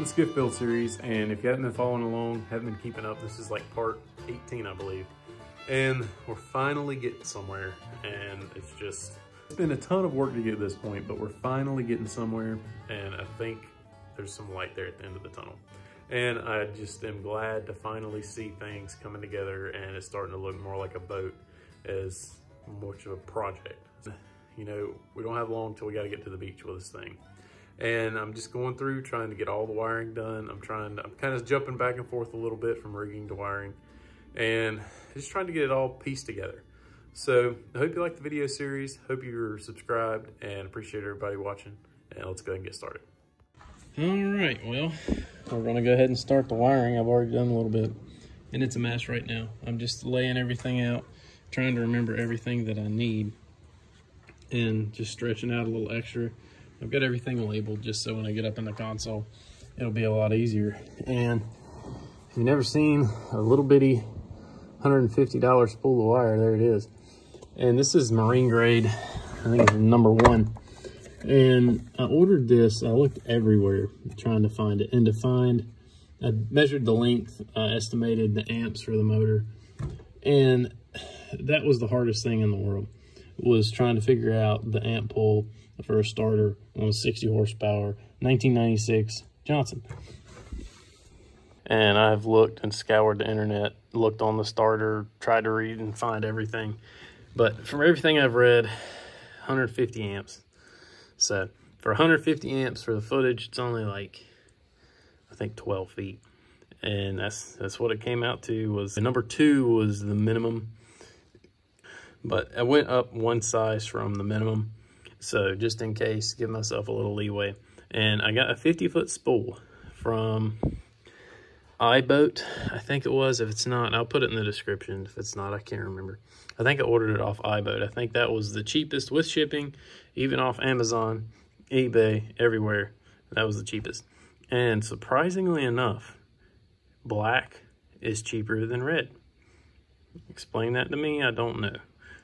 the Skiff Build series. And if you haven't been following along, haven't been keeping up, this is like part 18, I believe. And we're finally getting somewhere. And it's just, it's been a ton of work to get to this point, but we're finally getting somewhere. And I think there's some light there at the end of the tunnel. And I just am glad to finally see things coming together and it's starting to look more like a boat as much of a project. You know, we don't have long till we got to get to the beach with this thing and I'm just going through trying to get all the wiring done. I'm trying to, I'm kind of jumping back and forth a little bit from rigging to wiring and just trying to get it all pieced together. So I hope you like the video series. Hope you're subscribed and appreciate everybody watching. And let's go ahead and get started. All right, well, we're gonna go ahead and start the wiring. I've already done a little bit and it's a mess right now. I'm just laying everything out, trying to remember everything that I need and just stretching out a little extra. I've got everything labeled just so when I get up in the console, it'll be a lot easier. And if you've never seen a little bitty $150 spool of wire, there it is. And this is marine grade, I think it's number one. And I ordered this, I looked everywhere trying to find it. And to find, I measured the length, I estimated the amps for the motor. And that was the hardest thing in the world, was trying to figure out the amp pull for a starter on a 60 horsepower 1996 Johnson. And I've looked and scoured the internet, looked on the starter, tried to read and find everything. But from everything I've read, 150 amps. So for 150 amps for the footage, it's only like, I think 12 feet. And that's that's what it came out to was the number two was the minimum. But I went up one size from the minimum so just in case, give myself a little leeway. And I got a 50 foot spool from iBoat, I think it was. If it's not, I'll put it in the description. If it's not, I can't remember. I think I ordered it off iBoat. I think that was the cheapest with shipping, even off Amazon, eBay, everywhere. That was the cheapest. And surprisingly enough, black is cheaper than red. Explain that to me, I don't know.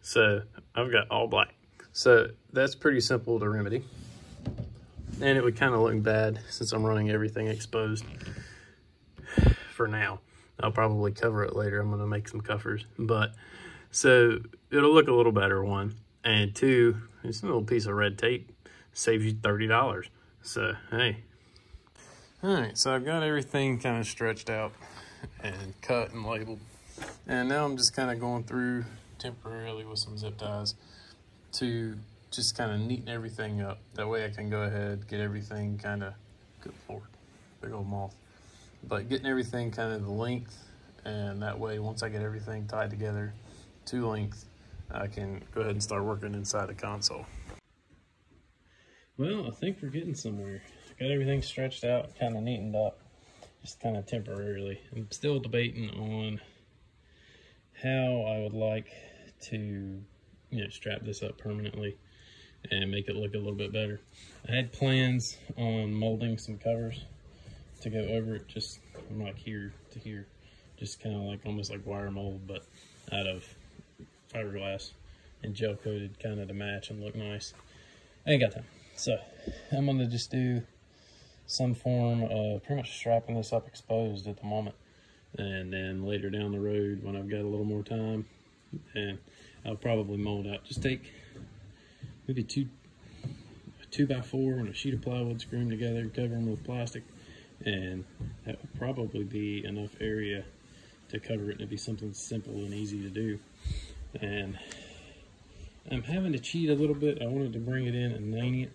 So I've got all black. So that's pretty simple to remedy. And it would kind of look bad since I'm running everything exposed for now. I'll probably cover it later. I'm going to make some covers. But so it'll look a little better, one. And two, it's a little piece of red tape. Saves you $30. So, hey. All right, so I've got everything kind of stretched out and cut and labeled. And now I'm just kind of going through temporarily with some zip ties to just kind of neaten everything up. That way I can go ahead, get everything kind of, good lord, big old moth. But getting everything kind of the length, and that way once I get everything tied together to length, I can go ahead and start working inside the console. Well, I think we're getting somewhere. Got everything stretched out, kind of neatened up, just kind of temporarily. I'm still debating on how I would like to you know, strap this up permanently and make it look a little bit better. I had plans on molding some covers to go over it just from like here to here. Just kind of like almost like wire mold, but out of fiberglass and gel coated kind of to match and look nice. I ain't got time. So I'm gonna just do some form of pretty much strapping this up exposed at the moment. And then later down the road when I've got a little more time and I'll probably mold out. Just take maybe two, two by four and a sheet of plywood, screw them together, cover them with plastic, and that would probably be enough area to cover it and it'd be something simple and easy to do. And I'm having to cheat a little bit. I wanted to bring it in and 90 it,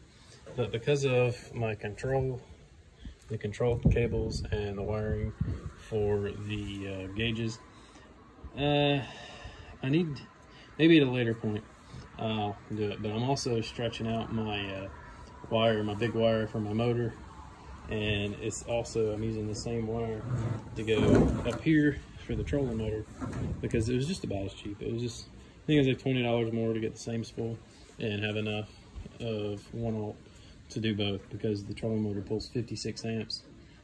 but because of my control, the control cables and the wiring for the uh, gauges, uh, I need maybe at a later point I'll do it. But I'm also stretching out my uh, wire, my big wire for my motor. And it's also, I'm using the same wire to go up here for the trolling motor because it was just about as cheap. It was just, I think it was like $20 more to get the same spool and have enough of one aught to do both because the trolling motor pulls 56 amps,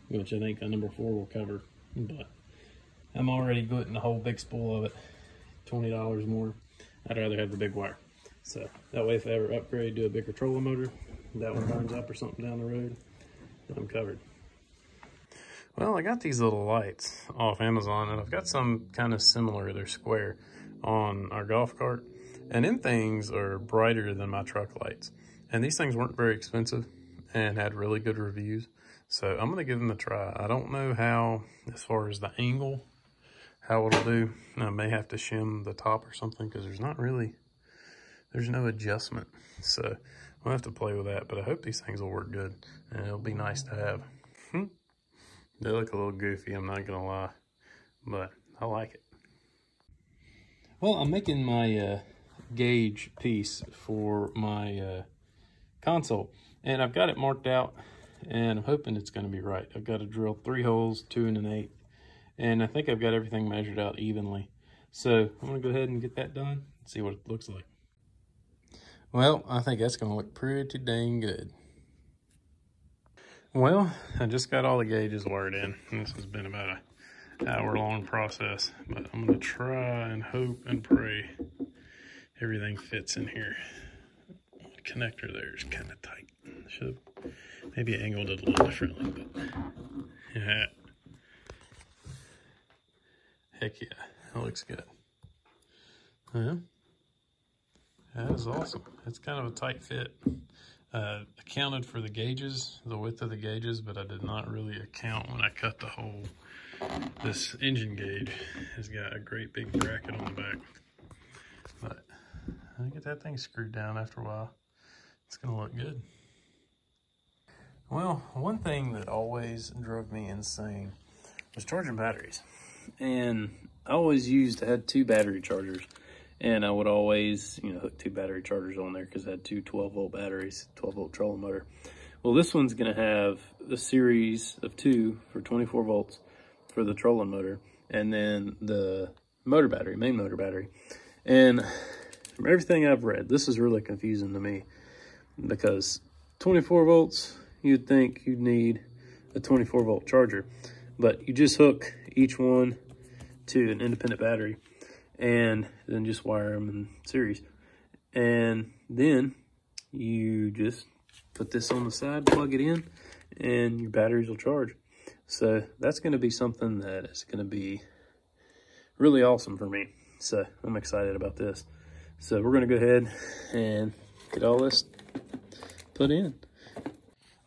which I think a number four will cover. But I'm already getting the whole big spool of it, $20 more. I'd rather have the big wire. So that way if I ever upgrade to a bigger trolling motor, that one burns up or something down the road, then I'm covered. Well, I got these little lights off Amazon, and I've got some kind of similar, they're square, on our golf cart. And them things are brighter than my truck lights. And these things weren't very expensive and had really good reviews. So I'm gonna give them a try. I don't know how, as far as the angle, how it'll do. I may have to shim the top or something because there's not really, there's no adjustment. So we'll have to play with that, but I hope these things will work good and it'll be nice to have. Hmm. They look a little goofy, I'm not gonna lie, but I like it. Well, I'm making my uh, gauge piece for my uh, console, and I've got it marked out, and I'm hoping it's gonna be right. I've got to drill three holes, two and an eighth, and I think I've got everything measured out evenly. So I'm gonna go ahead and get that done see what it looks like. Well, I think that's gonna look pretty dang good. Well, I just got all the gauges wired in. This has been about a hour long process, but I'm gonna try and hope and pray everything fits in here. The connector there is kind of tight. Should maybe angled it a little differently, but yeah. Heck yeah, that looks good. Yeah, that is awesome. It's kind of a tight fit. Uh, accounted for the gauges, the width of the gauges, but I did not really account when I cut the hole. This engine gauge has got a great big bracket on the back. But I get that thing screwed down after a while. It's gonna look good. Well, one thing that always drove me insane was charging batteries. And I always used, I had two battery chargers and I would always, you know, hook two battery chargers on there because I had two 12 volt batteries, 12 volt trolling motor. Well, this one's going to have a series of two for 24 volts for the trolling motor, and then the motor battery, main motor battery. And from everything I've read, this is really confusing to me because 24 volts, you'd think you'd need a 24 volt charger, but you just hook each one to an independent battery and then just wire them in series. And then you just put this on the side, plug it in, and your batteries will charge. So that's going to be something that is going to be really awesome for me. So I'm excited about this. So we're going to go ahead and get all this put in.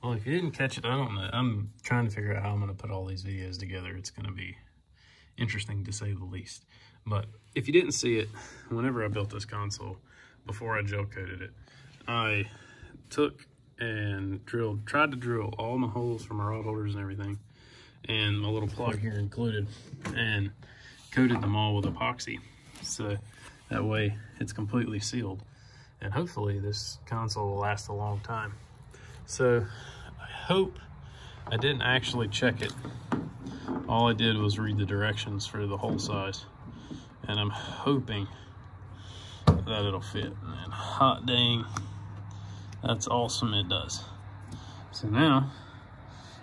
Well, if you didn't catch it, I don't know. I'm trying to figure out how I'm going to put all these videos together. It's going to be interesting to say the least. But if you didn't see it, whenever I built this console, before I gel coated it, I took and drilled, tried to drill all my holes for my rod holders and everything, and my little plug here included, and coated them all with epoxy. So that way it's completely sealed. And hopefully this console will last a long time. So hope I didn't actually check it. All I did was read the directions for the hole size and I'm hoping that it'll fit. And hot dang, that's awesome it does. So now,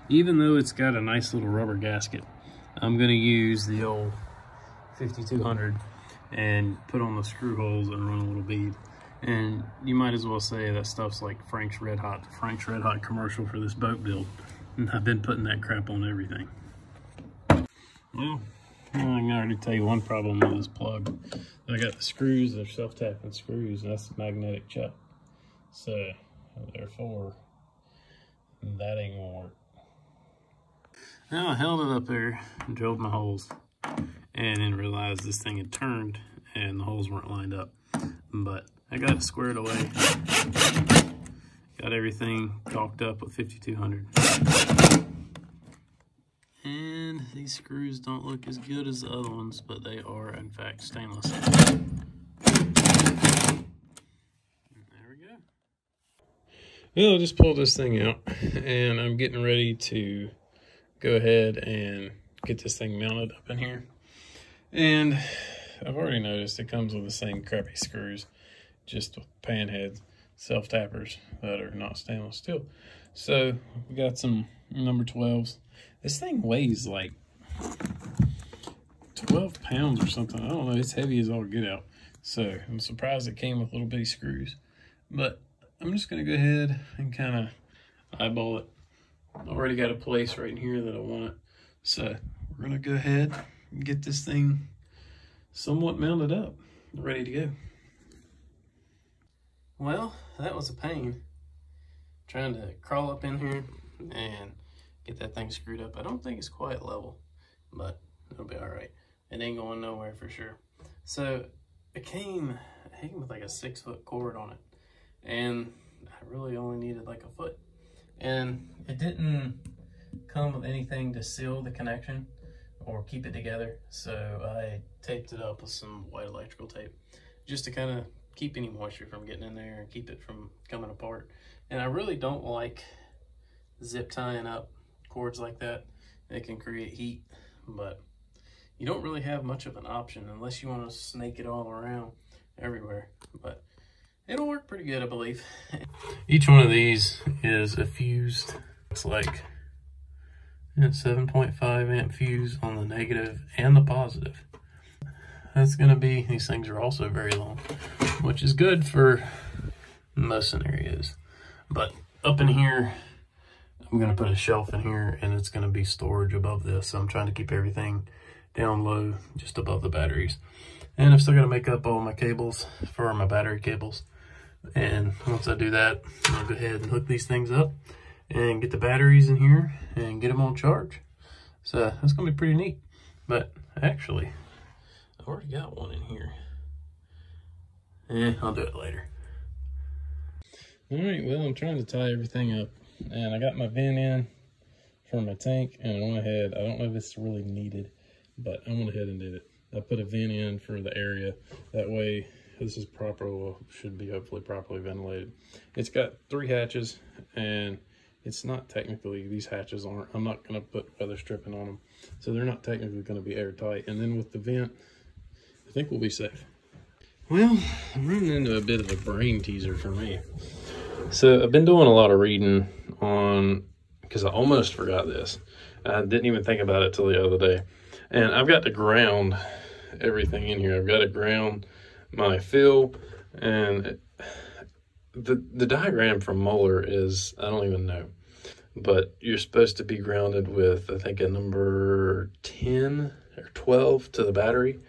even though it's got a nice little rubber gasket, I'm gonna use the old 5200 and put on the screw holes and run a little bead. And you might as well say that stuff's like Frank's Red Hot, Frank's Red Hot commercial for this boat build. And I've been putting that crap on everything. Well, I can already tell you one problem with this plug. I got the screws, they're self-tapping screws, and that's magnetic chuck. So, therefore, that ain't gonna work. Now I held it up there and drilled my holes and then realized this thing had turned and the holes weren't lined up. But I got it squared away. Got everything caulked up with 5200. And these screws don't look as good as the other ones, but they are in fact stainless. There we go. Well, I just pulled this thing out and I'm getting ready to go ahead and get this thing mounted up in here. And I've already noticed it comes with the same crappy screws, just with pan heads, self-tappers that are not stainless steel. So we got some number 12s. This thing weighs like 12 pounds or something. I don't know. It's heavy as all get out. So I'm surprised it came with little bitty screws. But I'm just going to go ahead and kind of eyeball it. I already got a place right in here that I want it. So we're gonna go ahead and get this thing somewhat mounted up, ready to go. Well, that was a pain. Trying to crawl up in here and get that thing screwed up. I don't think it's quite level, but it'll be all right. It ain't going nowhere for sure. So it came, it came with like a six foot cord on it. And I really only needed like a foot. And it didn't come with anything to seal the connection or keep it together. So I taped it up with some white electrical tape just to kind of keep any moisture from getting in there and keep it from coming apart. And I really don't like zip tying up cords like that. It can create heat, but you don't really have much of an option unless you want to snake it all around everywhere. But it'll work pretty good, I believe. Each one of these is a fused. It's like 7.5 amp fuse on the negative and the positive. That's going to be, these things are also very long, which is good for most scenarios. But up in here, I'm going to put a shelf in here and it's going to be storage above this. So I'm trying to keep everything down low, just above the batteries. And I've still got to make up all my cables for my battery cables. And once I do that, I'll go ahead and hook these things up and get the batteries in here and get them on charge. So that's gonna be pretty neat. But actually, I've already got one in here. Eh, I'll do it later. All right, well, I'm trying to tie everything up and I got my vent in for my tank and I went ahead, I don't know if it's really needed, but I went ahead and did it. I put a vent in for the area. That way this is proper, should be hopefully properly ventilated. It's got three hatches and it's not technically, these hatches aren't, I'm not going to put weather stripping on them. So they're not technically going to be airtight. And then with the vent, I think we'll be safe. Well, I'm running into a bit of a brain teaser for me. So I've been doing a lot of reading on, because I almost forgot this. I didn't even think about it till the other day. And I've got to ground everything in here. I've got to ground my fill and the the diagram from Moeller is I don't even know, but you're supposed to be grounded with I think a number ten or twelve to the battery,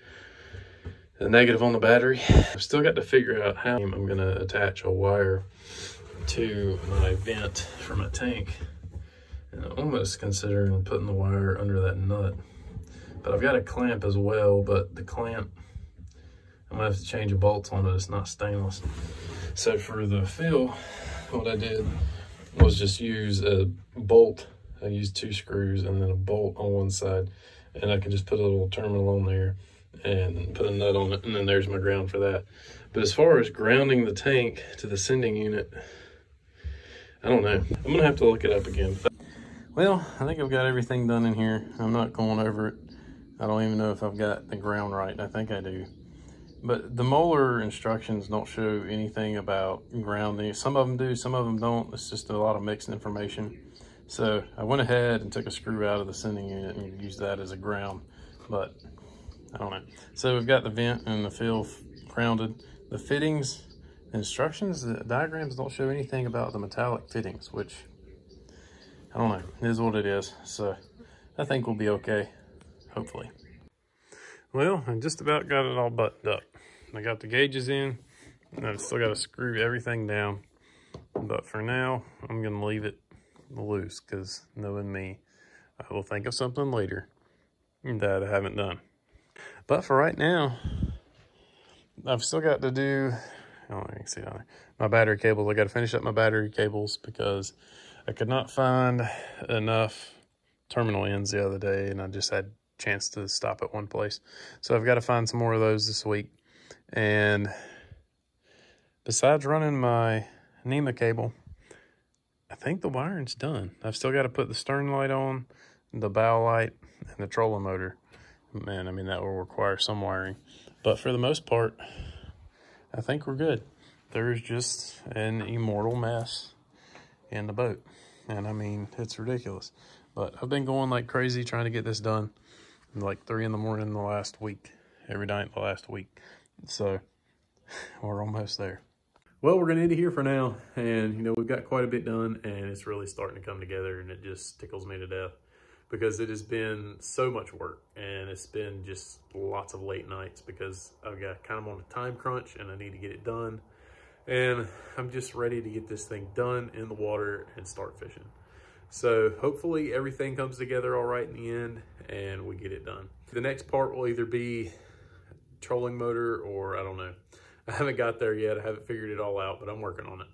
the negative on the battery. I've still got to figure out how I'm going to attach a wire to my vent for my tank, and I'm almost considering putting the wire under that nut. But I've got a clamp as well, but the clamp I'm gonna have to change the bolts on it. It's not stainless. So for the fill, what I did was just use a bolt. I used two screws and then a bolt on one side. And I can just put a little terminal on there and put a nut on it. And then there's my ground for that. But as far as grounding the tank to the sending unit, I don't know. I'm gonna have to look it up again. Well, I think I've got everything done in here. I'm not going over it. I don't even know if I've got the ground right. I think I do. But the Moeller instructions don't show anything about grounding. Some of them do, some of them don't. It's just a lot of mixed information. So I went ahead and took a screw out of the sending unit and used that as a ground, but I don't know. So we've got the vent and the fill grounded. The fittings, the instructions, the diagrams don't show anything about the metallic fittings, which I don't know, it is what it is. So I think we'll be okay, hopefully. Well, I just about got it all buttoned up. I got the gauges in, and I've still got to screw everything down. But for now, I'm going to leave it loose because knowing me, I will think of something later that I haven't done. But for right now, I've still got to do, oh, I can see there, my battery cables. I got to finish up my battery cables because I could not find enough terminal ends the other day and I just had chance to stop at one place. So I've got to find some more of those this week. And besides running my NMEA cable, I think the wiring's done. I've still got to put the stern light on, the bow light, and the trolling motor. Man, I mean, that will require some wiring. But for the most part, I think we're good. There's just an immortal mess in the boat. And I mean, it's ridiculous. But I've been going like crazy trying to get this done. Like 3 in the morning the last week. Every night the last week. So we're almost there. Well, we're going to end it here for now. And, you know, we've got quite a bit done and it's really starting to come together and it just tickles me to death because it has been so much work and it's been just lots of late nights because I've got kind of on a time crunch and I need to get it done. And I'm just ready to get this thing done in the water and start fishing. So hopefully everything comes together all right in the end and we get it done. The next part will either be trolling motor or I don't know. I haven't got there yet. I haven't figured it all out, but I'm working on it.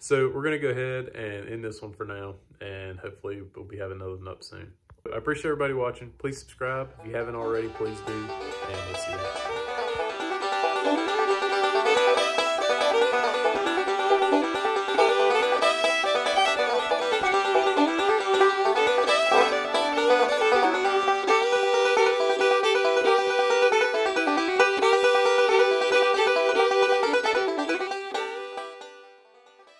So we're going to go ahead and end this one for now, and hopefully we'll be having another one up soon. I appreciate everybody watching. Please subscribe. If you haven't already, please do, and we'll see you next time.